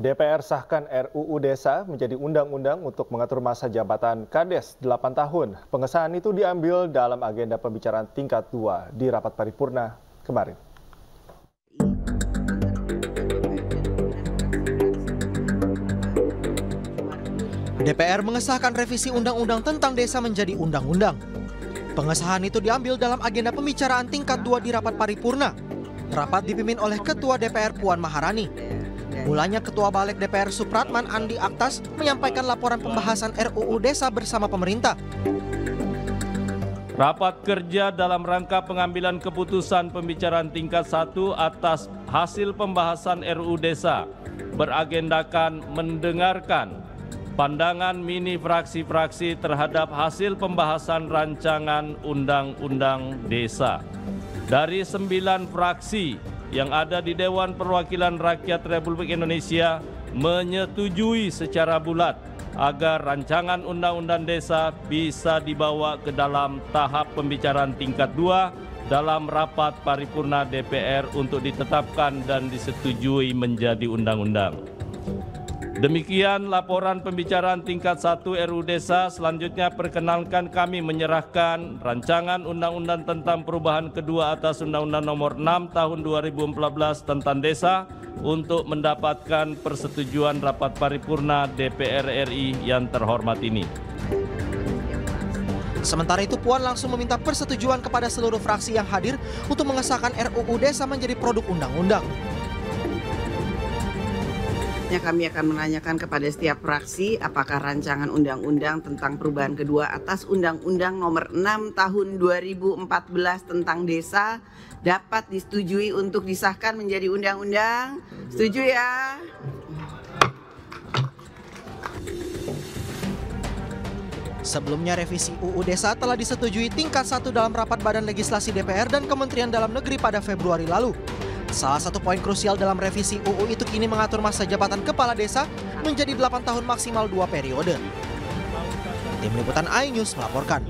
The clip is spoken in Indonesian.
DPR sahkan RUU Desa menjadi undang-undang untuk mengatur masa jabatan Kades 8 tahun. Pengesahan itu diambil dalam agenda pembicaraan tingkat 2 di rapat paripurna kemarin. DPR mengesahkan revisi undang-undang tentang desa menjadi undang-undang. Pengesahan itu diambil dalam agenda pembicaraan tingkat 2 di rapat paripurna. Rapat dipimpin oleh Ketua DPR Puan Maharani. Mulanya Ketua Balik DPR Supratman Andi Aktas menyampaikan laporan pembahasan RUU Desa bersama pemerintah. Rapat kerja dalam rangka pengambilan keputusan pembicaraan tingkat satu atas hasil pembahasan RUU Desa beragendakan mendengarkan pandangan mini fraksi-fraksi terhadap hasil pembahasan rancangan Undang-Undang Desa. Dari sembilan fraksi yang ada di Dewan Perwakilan Rakyat Republik Indonesia menyetujui secara bulat agar rancangan Undang-Undang Desa bisa dibawa ke dalam tahap pembicaraan tingkat dua dalam rapat paripurna DPR untuk ditetapkan dan disetujui menjadi undang-undang. Demikian laporan pembicaraan tingkat 1 RU Desa. Selanjutnya perkenalkan kami menyerahkan rancangan undang-undang tentang perubahan kedua atas Undang-Undang Nomor 6 Tahun 2014 tentang Desa untuk mendapatkan persetujuan rapat paripurna DPR RI yang terhormat ini. Sementara itu Puan langsung meminta persetujuan kepada seluruh fraksi yang hadir untuk mengesahkan RUU Desa menjadi produk undang-undang. Selanjutnya kami akan menanyakan kepada setiap fraksi apakah rancangan undang-undang tentang perubahan kedua atas Undang-Undang Nomor 6 Tahun 2014 tentang Desa dapat disetujui untuk disahkan menjadi undang-undang. Setuju ya? Sebelumnya revisi UU Desa telah disetujui tingkat satu dalam rapat Badan Legislasi DPR dan Kementerian Dalam Negeri pada Februari lalu. Salah satu poin krusial dalam revisi UU itu kini mengatur masa jabatan kepala desa menjadi 8 tahun maksimal dua periode. Tim Liputan iNews melaporkan.